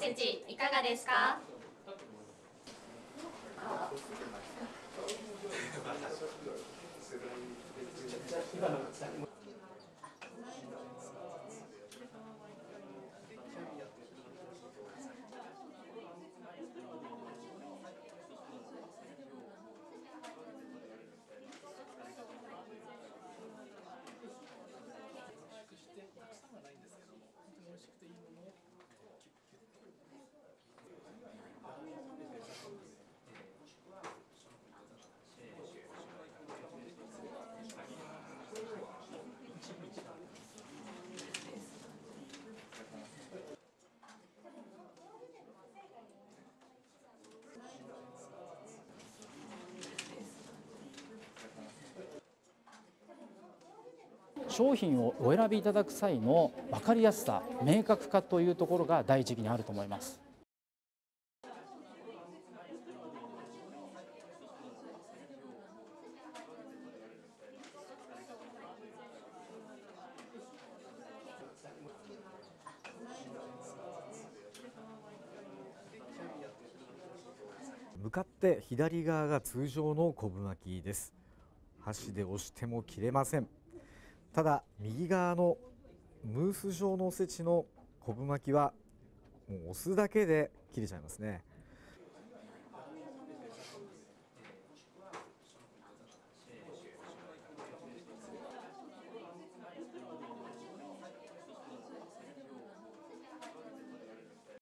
せちいかがですか？商品をお選びいただく際の分かりやすさ明確化というところが第一義にあると思います。向かって左側が通常の昆布巻きです。箸で押しても切れません。ただ右側のムース状のおせちの昆布巻きはもう押すだけで切れちゃいますね。